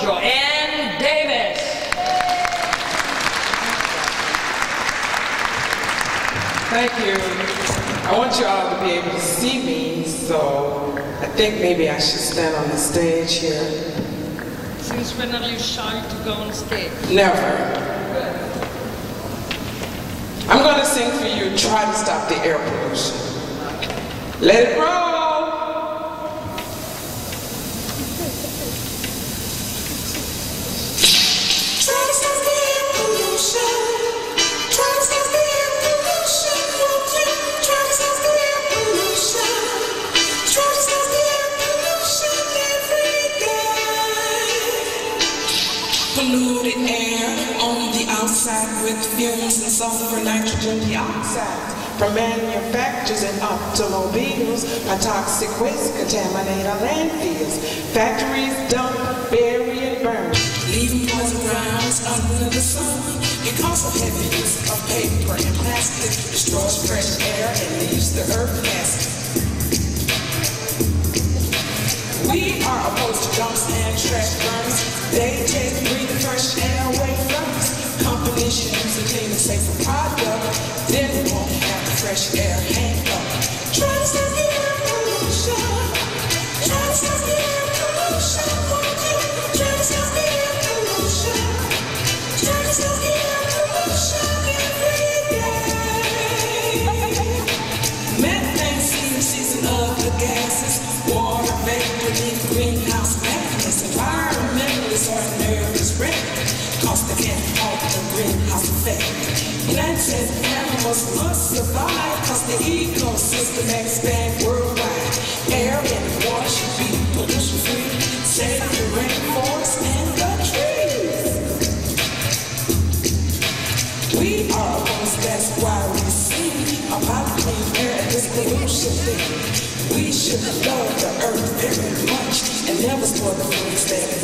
Joanne Davis. Thank you. I want you all to be able to see me, so I think maybe I should stand on the stage here. Since when are you shy to go on stage? Never. I'm going to sing for you, Try to Stop the Air Pollution. Let it roll. With fumes and sulfur, nitrogen dioxide. From manufacturers and automobiles, a toxic waste contaminate our landfills. Factories dump, bury, and burn. Leaving poison grounds under the sun. Because of heavy use of paper and plastic, destroys fresh air and leaves the earth nasty. Plants and animals must survive. Cause the ecosystem expands worldwide. Air and water should be pollution free. Save the rainforest and the trees. We are opposed, that's why we sing about clean air and this pollution thing. We should love the earth very much and never spoil the things that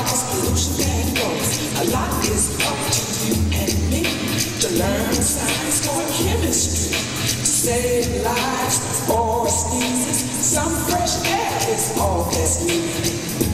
how far this pollution can go. A lot is up to you and me to learn science or chemistry to save lives or sneezes. Some fresh air is all that's needed.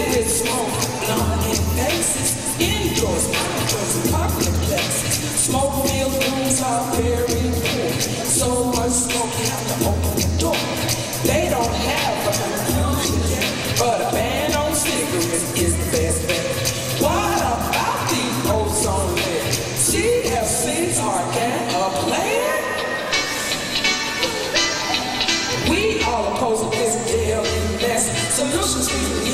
Cigarette smoke, blunt in faces, indoors, outdoors, and public places. Smoke filled rooms are very poor. So much smoke, you have to open the door. They don't have a conclusion yet, but a ban on cigarettes is the best bet. What about the ozone layer? CFCs are can a plan? We all oppose this deal in less solutions we